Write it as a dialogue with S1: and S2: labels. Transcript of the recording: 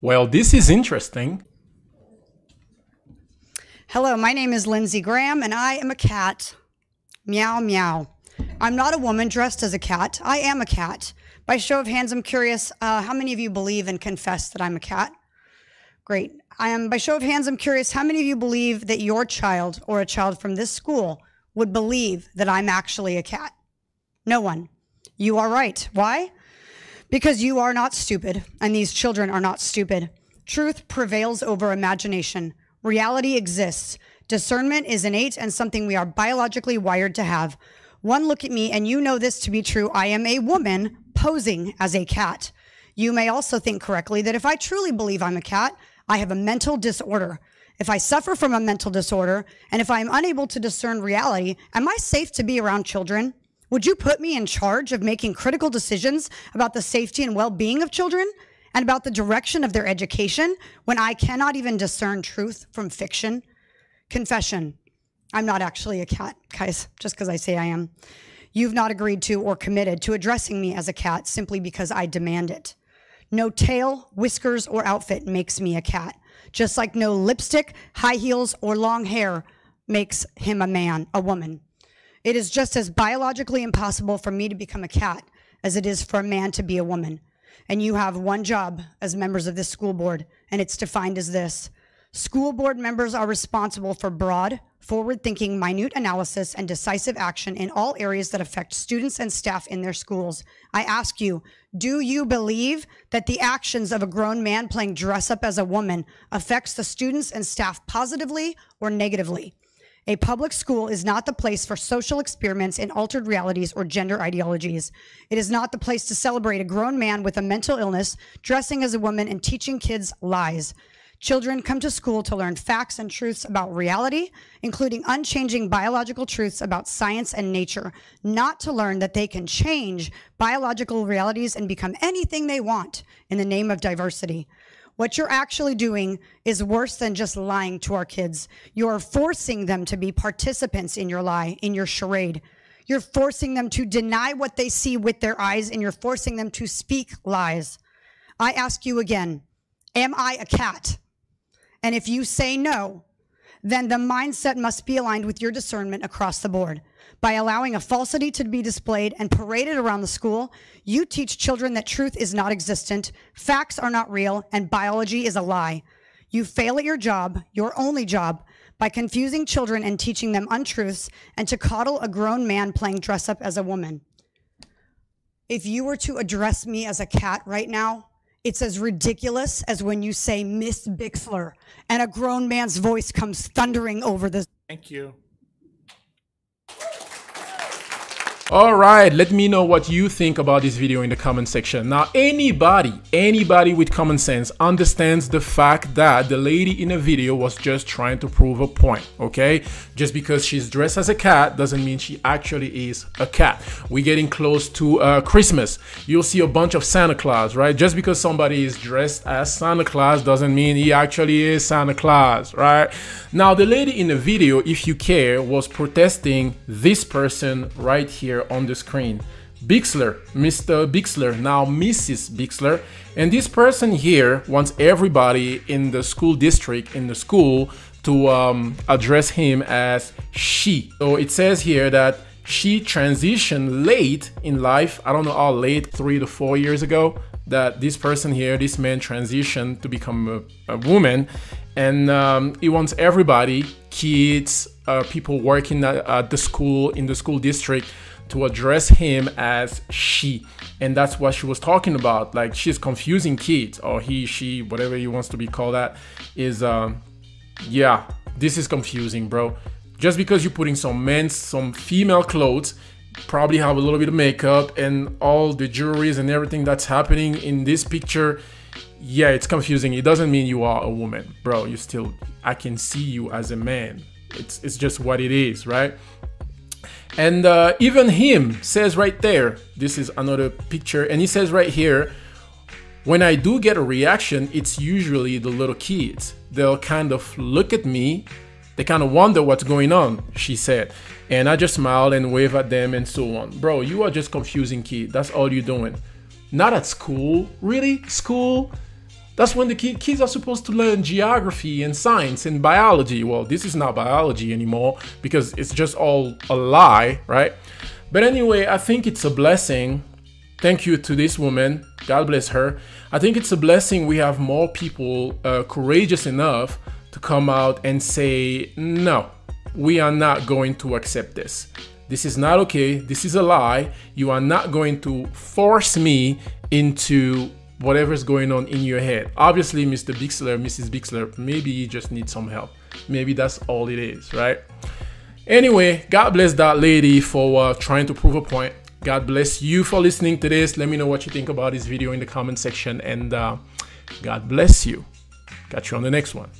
S1: Well, this is interesting.
S2: Hello, my name is Lindsey Graham, and I am a cat. Meow, meow. I'm not a woman dressed as a cat. I am a cat. By show of hands, I'm curious uh, how many of you believe and confess that I'm a cat? Great. I am, by show of hands, I'm curious how many of you believe that your child or a child from this school would believe that I'm actually a cat? No one. You are right. Why? Because you are not stupid, and these children are not stupid. Truth prevails over imagination. Reality exists. Discernment is innate and something we are biologically wired to have. One look at me, and you know this to be true. I am a woman posing as a cat. You may also think correctly that if I truly believe I'm a cat, I have a mental disorder. If I suffer from a mental disorder, and if I am unable to discern reality, am I safe to be around children? Would you put me in charge of making critical decisions about the safety and well being of children? and about the direction of their education when I cannot even discern truth from fiction? Confession. I'm not actually a cat, guys, just because I say I am. You've not agreed to or committed to addressing me as a cat simply because I demand it. No tail, whiskers, or outfit makes me a cat, just like no lipstick, high heels, or long hair makes him a man, a woman. It is just as biologically impossible for me to become a cat as it is for a man to be a woman. And you have one job as members of this school board, and it's defined as this. School board members are responsible for broad, forward thinking, minute analysis and decisive action in all areas that affect students and staff in their schools. I ask you, do you believe that the actions of a grown man playing dress up as a woman affects the students and staff positively or negatively? A public school is not the place for social experiments in altered realities or gender ideologies. It is not the place to celebrate a grown man with a mental illness, dressing as a woman, and teaching kids lies. Children come to school to learn facts and truths about reality, including unchanging biological truths about science and nature, not to learn that they can change biological realities and become anything they want in the name of diversity. What you're actually doing is worse than just lying to our kids. You're forcing them to be participants in your lie, in your charade. You're forcing them to deny what they see with their eyes, and you're forcing them to speak lies. I ask you again Am I a cat? And if you say no, then the mindset must be aligned with your discernment across the board. By allowing a falsity to be displayed and paraded around the school, you teach children that truth is not existent, facts are not real, and biology is a lie. You fail at your job, your only job, by confusing children and teaching them untruths and to coddle a grown man playing dress up as a woman. If you were to address me as a cat right now, it's as ridiculous as when you say Miss Bixler and a grown man's voice comes thundering over the.
S1: Thank you. All right, let me know what you think about this video in the comment section. Now, anybody, anybody with common sense understands the fact that the lady in the video was just trying to prove a point, okay? Just because she's dressed as a cat doesn't mean she actually is a cat. We're getting close to uh, Christmas. You'll see a bunch of Santa Claus, right? Just because somebody is dressed as Santa Claus doesn't mean he actually is Santa Claus, right? Now, the lady in the video, if you care, was protesting this person right here here on the screen. Bixler, Mr. Bixler, now Mrs. Bixler. And this person here wants everybody in the school district, in the school, to um, address him as she. So it says here that she transitioned late in life. I don't know how late, three to four years ago, that this person here, this man transitioned to become a, a woman. And um, he wants everybody, kids, uh, people working at, at the school, in the school district, to address him as she. And that's what she was talking about. Like she's confusing kids or he she whatever he wants to be called that is um yeah this is confusing bro. Just because you're putting some men's some female clothes probably have a little bit of makeup and all the jewelries and everything that's happening in this picture yeah it's confusing. It doesn't mean you are a woman bro. You still i can see you as a man. It's it's just what it is right and uh, even him says right there, this is another picture, and he says right here, when I do get a reaction, it's usually the little kids. They'll kind of look at me, they kind of wonder what's going on, she said. And I just smile and wave at them and so on. Bro, you are just confusing kids. That's all you're doing. Not at school. Really? School? That's when the kids are supposed to learn geography and science and biology. Well, this is not biology anymore because it's just all a lie, right? But anyway, I think it's a blessing. Thank you to this woman. God bless her. I think it's a blessing we have more people uh, courageous enough to come out and say, no, we are not going to accept this. This is not okay. This is a lie. You are not going to force me into whatever's going on in your head. Obviously, Mr. Bixler, Mrs. Bixler, maybe you just need some help. Maybe that's all it is, right? Anyway, God bless that lady for uh, trying to prove a point. God bless you for listening to this. Let me know what you think about this video in the comment section and uh, God bless you. Catch you on the next one.